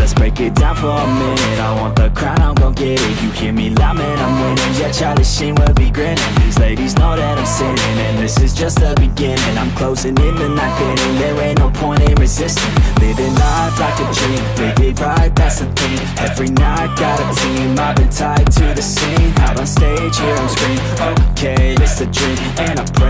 Let's break it down for a minute. I want the crown, I'm gon' get it. You hear me loud, man, I'm winning. Yeah, Charlie Sheen will be grinning. These ladies know that I'm sinning And this is just the beginning. I'm closing in the ninth inning There ain't no point in resisting. Living life like a dream. Live it right, that's the thing. Every night, got a team. I've been tied to the scene. Out on stage, here I'm Okay, it's a dream. And I pray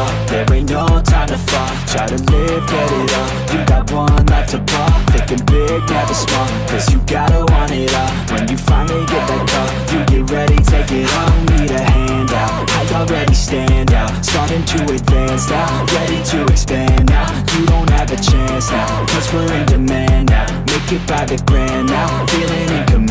get it all, you got one life to ball Thinking big, never small, cause you gotta want it all. When you finally get that call, you get ready, take it all Need a handout, I already stand out. Starting to advance now, ready to expand now. You don't have a chance now, cause we're in demand now. Make it by the grand now, feeling in command